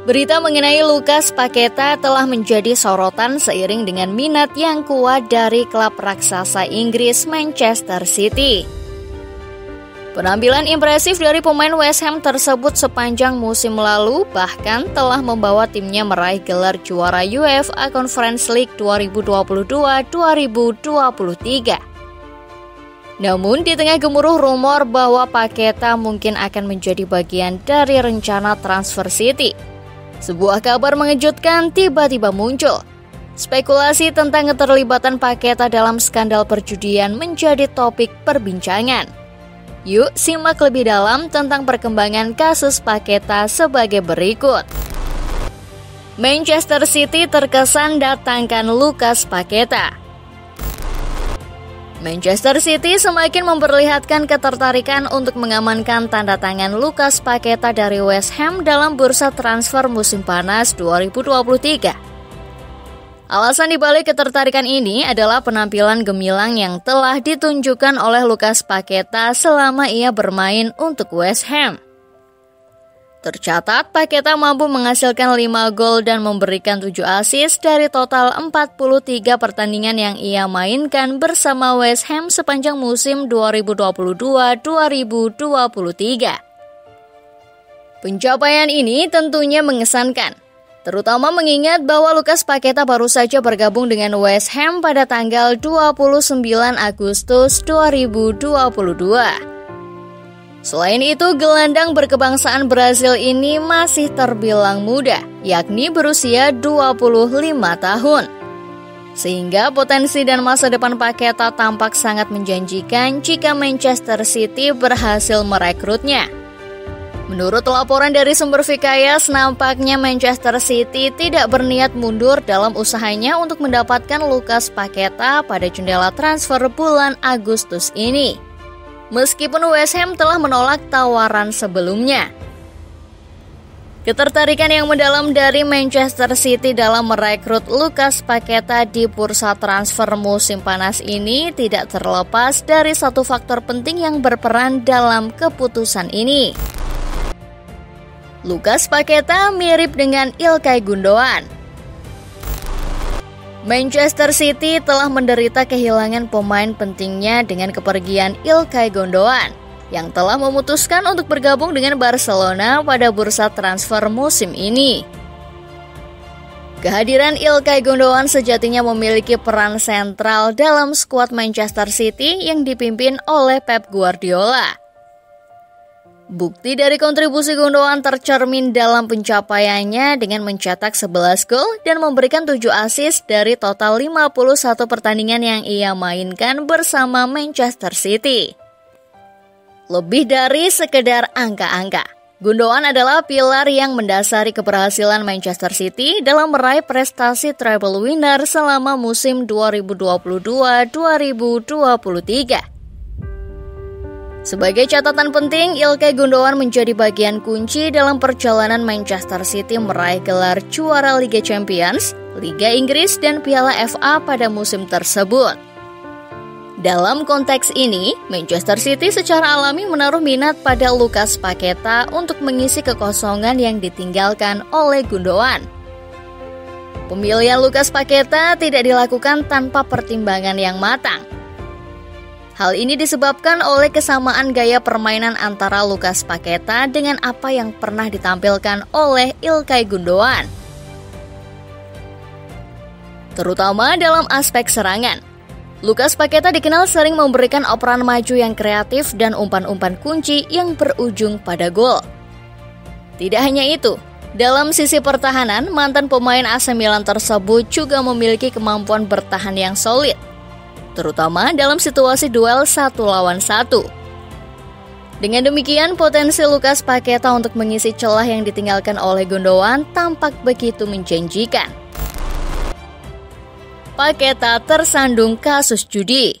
Berita mengenai Lukas Paketa telah menjadi sorotan seiring dengan minat yang kuat dari klub raksasa Inggris Manchester City. Penampilan impresif dari pemain West Ham tersebut sepanjang musim lalu bahkan telah membawa timnya meraih gelar juara UEFA Conference League 2022-2023. Namun di tengah gemuruh rumor bahwa Paketa mungkin akan menjadi bagian dari rencana transfer City, sebuah kabar mengejutkan tiba-tiba muncul. Spekulasi tentang keterlibatan Paketa dalam skandal perjudian menjadi topik perbincangan. Yuk simak lebih dalam tentang perkembangan kasus Paketa sebagai berikut. Manchester City terkesan datangkan Lukas Paketa. Manchester City semakin memperlihatkan ketertarikan untuk mengamankan tanda tangan Lukas Paketa dari West Ham dalam bursa transfer musim panas 2023. Alasan dibalik ketertarikan ini adalah penampilan gemilang yang telah ditunjukkan oleh Lukas Paketa selama ia bermain untuk West Ham. Tercatat, Paketa mampu menghasilkan 5 gol dan memberikan 7 assist dari total 43 pertandingan yang ia mainkan bersama West Ham sepanjang musim 2022-2023. Pencapaian ini tentunya mengesankan, terutama mengingat bahwa Lukas Paketa baru saja bergabung dengan West Ham pada tanggal 29 Agustus 2022. Selain itu, gelandang berkebangsaan Brazil ini masih terbilang muda, yakni berusia 25 tahun. Sehingga potensi dan masa depan Paketa tampak sangat menjanjikan jika Manchester City berhasil merekrutnya. Menurut laporan dari sumber Vikayas, nampaknya Manchester City tidak berniat mundur dalam usahanya untuk mendapatkan Lukas Paketa pada jendela transfer bulan Agustus ini meskipun West Ham telah menolak tawaran sebelumnya. Ketertarikan yang mendalam dari Manchester City dalam merekrut Lucas Paketa di bursa transfer musim panas ini tidak terlepas dari satu faktor penting yang berperan dalam keputusan ini. Lucas Paketa mirip dengan Ilkay Gundogan. Manchester City telah menderita kehilangan pemain pentingnya dengan kepergian Ilkay Gondoan yang telah memutuskan untuk bergabung dengan Barcelona pada bursa transfer musim ini. Kehadiran Ilkay Gondoan sejatinya memiliki peran sentral dalam skuad Manchester City yang dipimpin oleh Pep Guardiola. Bukti dari kontribusi Gundogan tercermin dalam pencapaiannya dengan mencetak 11 gol dan memberikan 7 assist dari total 51 pertandingan yang ia mainkan bersama Manchester City. Lebih dari sekedar angka-angka, Gundogan adalah pilar yang mendasari keberhasilan Manchester City dalam meraih prestasi treble winner selama musim 2022-2023. Sebagai catatan penting, Ilkay Gundogan menjadi bagian kunci dalam perjalanan Manchester City meraih gelar juara Liga Champions, Liga Inggris, dan Piala FA pada musim tersebut. Dalam konteks ini, Manchester City secara alami menaruh minat pada Lukas Paketa untuk mengisi kekosongan yang ditinggalkan oleh Gundogan. Pemilihan Lukas Paketa tidak dilakukan tanpa pertimbangan yang matang. Hal ini disebabkan oleh kesamaan gaya permainan antara Lukas Paketa dengan apa yang pernah ditampilkan oleh Ilkay Gundogan. Terutama dalam aspek serangan. Lukas Paketa dikenal sering memberikan operan maju yang kreatif dan umpan-umpan kunci yang berujung pada gol. Tidak hanya itu, dalam sisi pertahanan, mantan pemain AC Milan tersebut juga memiliki kemampuan bertahan yang solid terutama dalam situasi duel satu lawan satu. Dengan demikian, potensi Lukas Paketa untuk mengisi celah yang ditinggalkan oleh Gondowan tampak begitu menjanjikan. Paketa tersandung kasus judi.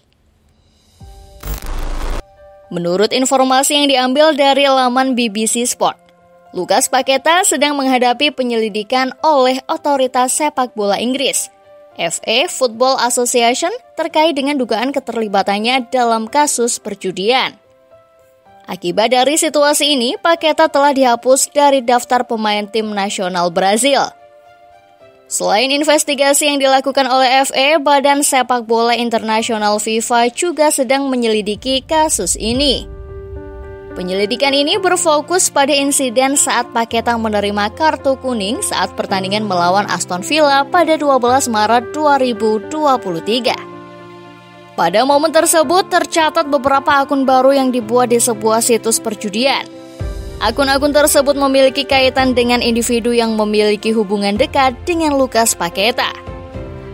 Menurut informasi yang diambil dari laman BBC Sport, Lukas Paketa sedang menghadapi penyelidikan oleh otoritas sepak bola Inggris FA Football Association terkait dengan dugaan keterlibatannya dalam kasus perjudian. Akibat dari situasi ini, Paqueta telah dihapus dari daftar pemain tim nasional Brazil. Selain investigasi yang dilakukan oleh FA, Badan Sepak Bola Internasional FIFA juga sedang menyelidiki kasus ini. Penyelidikan ini berfokus pada insiden saat Paketa menerima kartu kuning saat pertandingan melawan Aston Villa pada 12 Maret 2023. Pada momen tersebut tercatat beberapa akun baru yang dibuat di sebuah situs perjudian. Akun-akun tersebut memiliki kaitan dengan individu yang memiliki hubungan dekat dengan Lukas Paketa.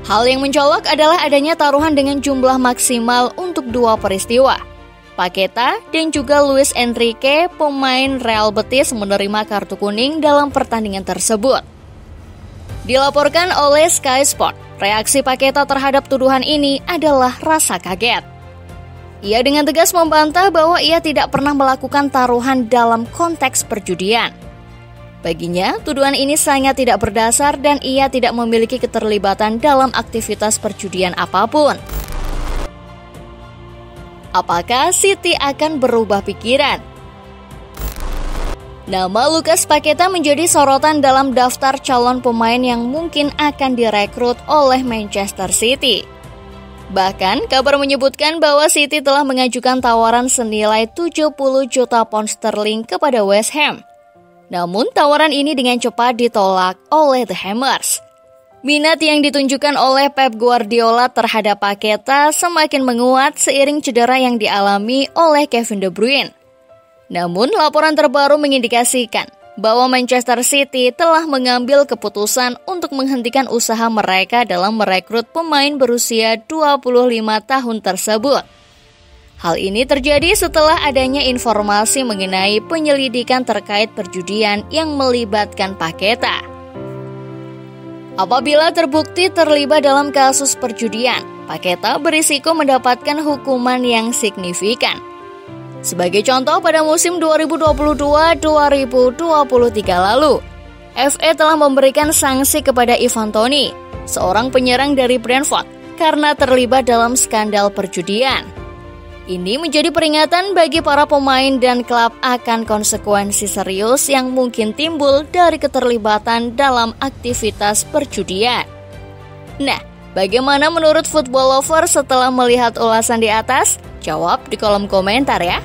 Hal yang mencolok adalah adanya taruhan dengan jumlah maksimal untuk dua peristiwa. Paketa dan juga Luis Enrique, pemain Real Betis menerima kartu kuning dalam pertandingan tersebut. Dilaporkan oleh Sky Sport, reaksi Paketa terhadap tuduhan ini adalah rasa kaget. Ia dengan tegas membantah bahwa ia tidak pernah melakukan taruhan dalam konteks perjudian. Baginya, tuduhan ini sangat tidak berdasar dan ia tidak memiliki keterlibatan dalam aktivitas perjudian apa pun. Apakah Siti akan berubah pikiran? Nama Lukas Paketa menjadi sorotan dalam daftar calon pemain yang mungkin akan direkrut oleh Manchester City. Bahkan, kabar menyebutkan bahwa City telah mengajukan tawaran senilai 70 juta pound sterling kepada West Ham. Namun, tawaran ini dengan cepat ditolak oleh The Hammers. Minat yang ditunjukkan oleh Pep Guardiola terhadap Paketa semakin menguat seiring cedera yang dialami oleh Kevin De Bruyne. Namun, laporan terbaru mengindikasikan bahwa Manchester City telah mengambil keputusan untuk menghentikan usaha mereka dalam merekrut pemain berusia 25 tahun tersebut. Hal ini terjadi setelah adanya informasi mengenai penyelidikan terkait perjudian yang melibatkan Paketa. Apabila terbukti terlibat dalam kasus perjudian, Paketa berisiko mendapatkan hukuman yang signifikan, sebagai contoh pada musim 2022-2023 lalu, FA telah memberikan sanksi kepada Ivan Toni, seorang penyerang dari Brentford, karena terlibat dalam skandal perjudian. Ini menjadi peringatan bagi para pemain dan klub akan konsekuensi serius yang mungkin timbul dari keterlibatan dalam aktivitas perjudian. Nah, bagaimana menurut football lover setelah melihat ulasan di atas? Jawab di kolom komentar ya.